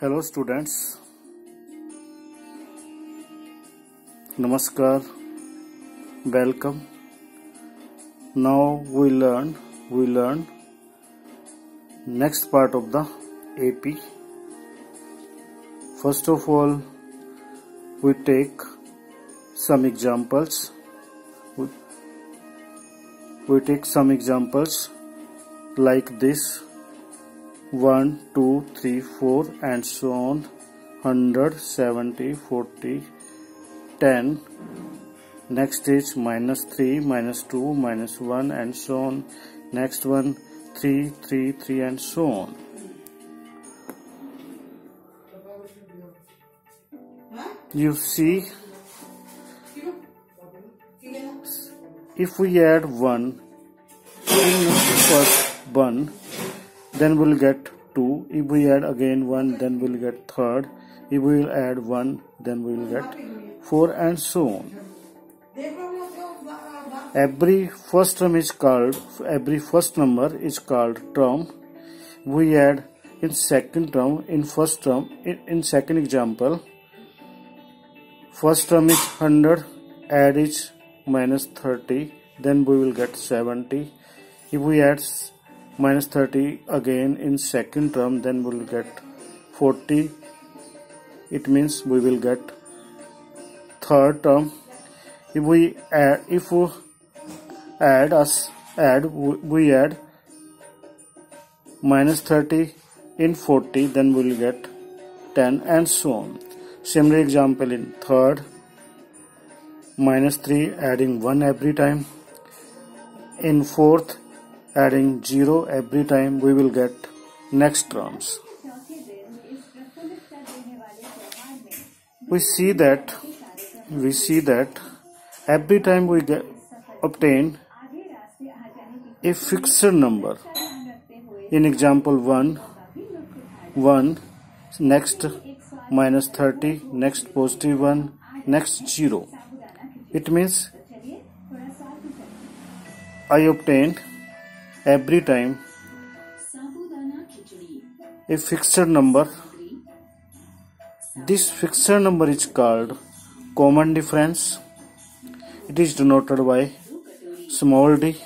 Hello students. Namaskar. Welcome. Now we learn we learn next part of the AP. First of all we take some examples. We, we take some examples like this 1 2 3 4 and so on. 100 70 40 10 next is minus 3 minus 2 minus 1 and so on. Next one 3 3 3 and so on. You see if we add 1 in first 1 then we'll get 2 if we add again 1 then we'll get third. If we will add 1 then we will get 4 and so on. Every first term is called every first number is called term. We add in second term in first term in, in second example first term is 100 add is minus 30 then we will get 70 if we add minus 30 again in second term then we'll get 40 it means we will get third term. If we add if we add us add we add minus 30 in 40 then we'll get 10 and so on. Similar example in third minus 3 adding 1 every time. In fourth adding 0 every time we will get next terms. We see that we see that every time we get obtain a fixed number in example 1 1 next minus 30 next positive 1 next 0 it means I obtained every time a fixed number this fixed number is called common difference. It is denoted by small d.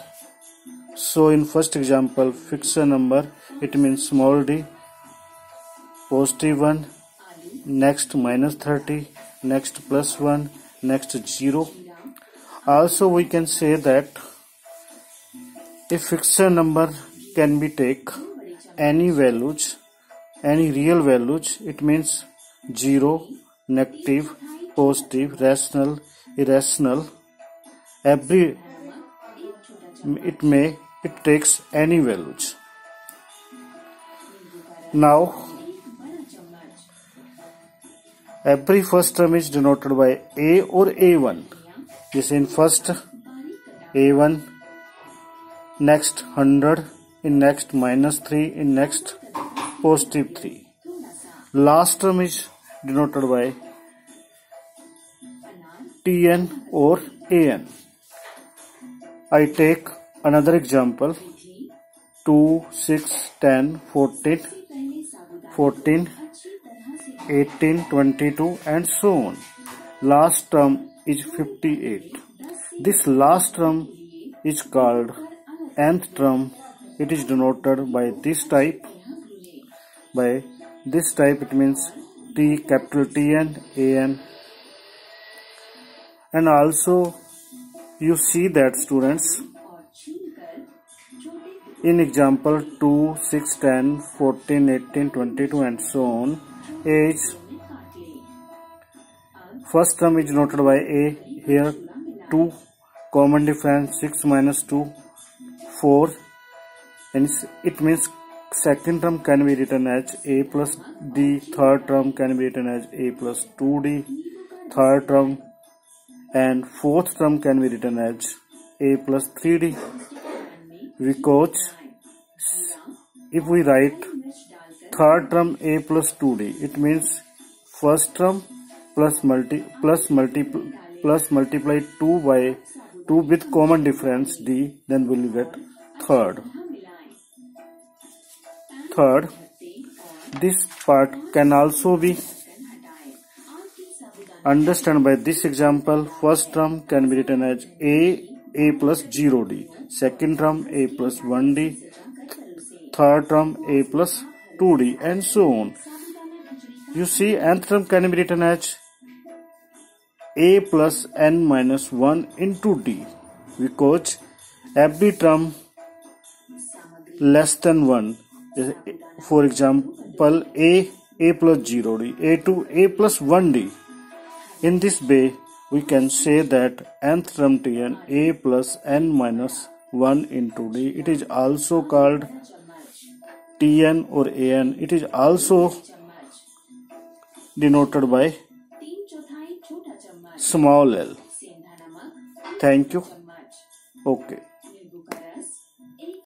So in first example fixed number it means small d positive 1 next minus 30 next plus 1 next 0 also we can say that a fixed number can be take any values any real values it means 0 negative positive rational irrational every it may it takes any values now every first term is denoted by a or a1 this in first a1 next 100 in next minus 3 in next positive 3 last term is denoted by tn or an. I take another example. 2 6 10 14 14 18 22 and so on. Last term is 58 this last term is called nth term it is denoted by this type. By this type it means t capital T and an and also you see that students. In example 2 6 10 14 18 22 and so on. Age. First term is denoted by a. Here 2 common difference 6 minus 2 4 and it means second term can be written as a plus d third term can be written as a plus 2d third term and fourth term can be written as a plus 3d because if we write third term a plus 2d it means first term plus multi plus multiple plus multiply 2 by 2 with common difference d then we'll get third third This part can also be understood by this example. First term can be written as a a plus 0d. Second term a plus 1d. Third term a plus 2d and so on. You see nth term can be written as a plus n minus 1 into d. Because every term less than 1 for example a a plus 0d a to a plus 1d in this way we can say that nth term tn a plus n minus 1 into d it is also called tn or an it is also denoted by small l thank you okay